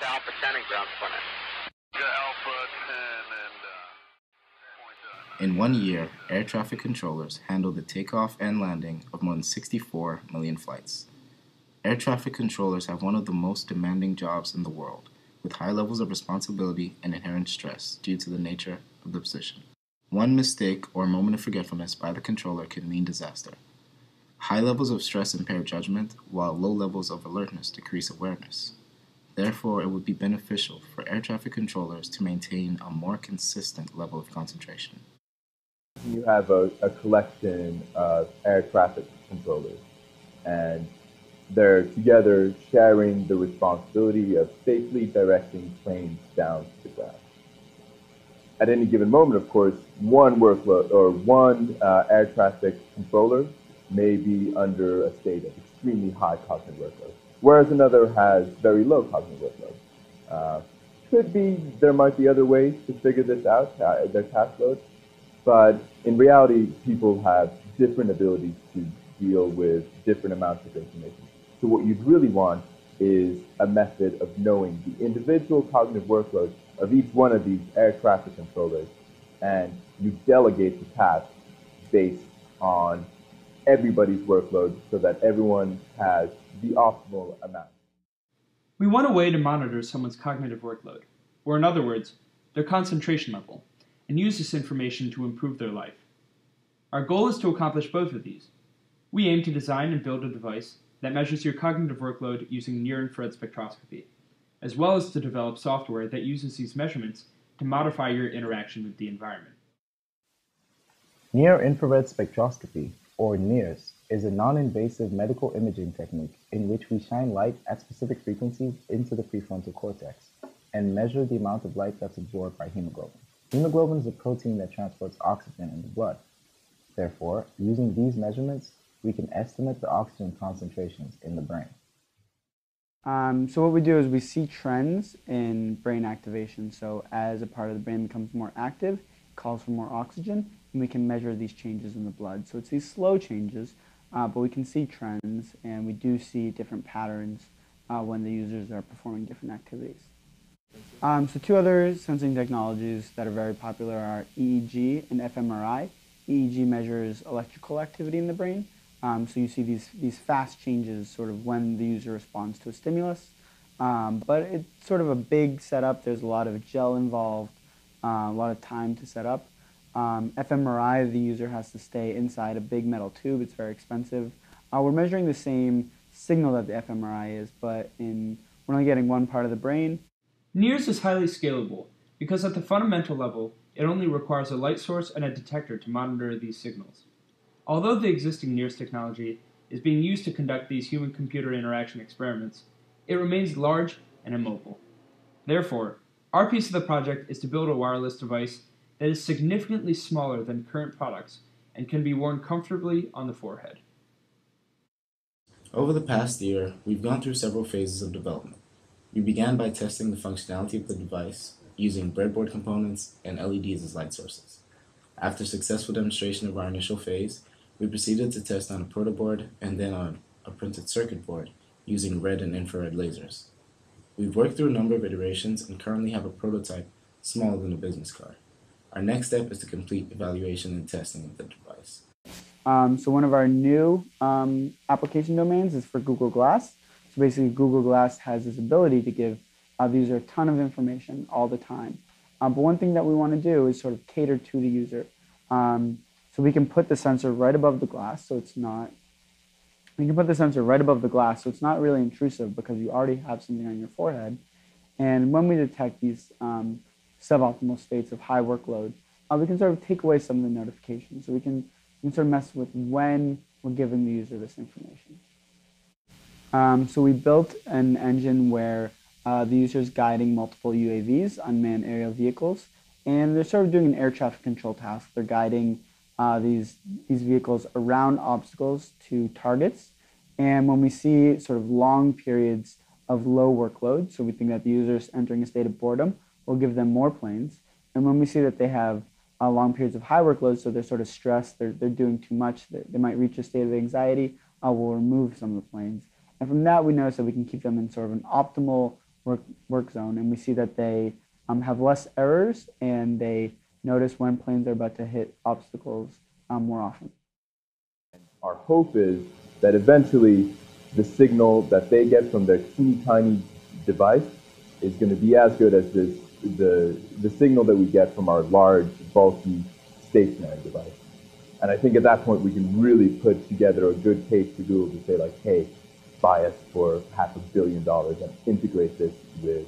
to Alpha 10 and ground point it. Alpha 10 and uh, In one year, air traffic controllers handle the takeoff and landing of more than 64 million flights. Air traffic controllers have one of the most demanding jobs in the world, with high levels of responsibility and inherent stress due to the nature of the position. One mistake or moment of forgetfulness by the controller can mean disaster. High levels of stress impair judgment, while low levels of alertness decrease awareness. Therefore, it would be beneficial for air traffic controllers to maintain a more consistent level of concentration. You have a, a collection of air traffic controllers, and they're together sharing the responsibility of safely directing planes down to the ground. At any given moment, of course, one workload or one uh, air traffic controller may be under a state of extremely high cognitive workload, whereas another has very low cognitive workload. Uh, could be there might be other ways to figure this out, uh, their task load, but in reality, people have different abilities to deal with different amounts of information. So what you'd really want is a method of knowing the individual cognitive workload of each one of these air traffic controllers, and you delegate the task based on everybody's workload so that everyone has the optimal amount. We want a way to monitor someone's cognitive workload, or in other words, their concentration level, and use this information to improve their life. Our goal is to accomplish both of these. We aim to design and build a device that measures your cognitive workload using near infrared spectroscopy, as well as to develop software that uses these measurements to modify your interaction with the environment. Near infrared spectroscopy, or NIRS, is a non-invasive medical imaging technique in which we shine light at specific frequencies into the prefrontal cortex and measure the amount of light that's absorbed by hemoglobin. Hemoglobin is a protein that transports oxygen in the blood. Therefore, using these measurements, we can estimate the oxygen concentrations in the brain. Um, so what we do is we see trends in brain activation. So as a part of the brain becomes more active, calls for more oxygen, and we can measure these changes in the blood. So it's these slow changes, uh, but we can see trends, and we do see different patterns uh, when the users are performing different activities. Um, so two other sensing technologies that are very popular are EEG and fMRI. EEG measures electrical activity in the brain. Um, so you see these, these fast changes sort of when the user responds to a stimulus. Um, but it's sort of a big setup. There's a lot of gel involved, uh, a lot of time to set up. Um, fMRI, the user has to stay inside a big metal tube. It's very expensive. Uh, we're measuring the same signal that the fMRI is, but in, we're only getting one part of the brain. NIRS is highly scalable because at the fundamental level, it only requires a light source and a detector to monitor these signals. Although the existing NIRS technology is being used to conduct these human-computer interaction experiments, it remains large and immobile. Therefore, our piece of the project is to build a wireless device that is significantly smaller than current products and can be worn comfortably on the forehead. Over the past year, we've gone through several phases of development. We began by testing the functionality of the device using breadboard components and LEDs as light sources. After successful demonstration of our initial phase, we proceeded to test on a protoboard and then on a printed circuit board using red and infrared lasers. We've worked through a number of iterations and currently have a prototype smaller than a business card. Our next step is to complete evaluation and testing of the device. Um, so one of our new um, application domains is for Google Glass. So basically, Google Glass has this ability to give uh, the user a ton of information all the time. Um, but one thing that we want to do is sort of cater to the user. Um, so we can put the sensor right above the glass, so it's not. We can put the sensor right above the glass, so it's not really intrusive because you already have something on your forehead. And when we detect these um, suboptimal states of high workload, uh, we can sort of take away some of the notifications. So we can, we can sort of mess with when we're giving the user this information. Um, so we built an engine where uh, the user is guiding multiple UAVs, unmanned aerial vehicles, and they're sort of doing an air traffic control task. They're guiding uh, these, these vehicles around obstacles to targets. And when we see sort of long periods of low workload, so we think that the user is entering a state of boredom, we'll give them more planes. And when we see that they have uh, long periods of high workload, so they're sort of stressed, they're, they're doing too much, they, they might reach a state of anxiety, uh, we'll remove some of the planes. And from that, we notice that we can keep them in sort of an optimal work, work zone, and we see that they um, have less errors and they notice when planes are about to hit obstacles um, more often. Our hope is that eventually the signal that they get from their teeny tiny device is going to be as good as this, the, the signal that we get from our large, bulky, stationary device. And I think at that point we can really put together a good case to Google to say like, hey, buy us for half a billion dollars and integrate this with.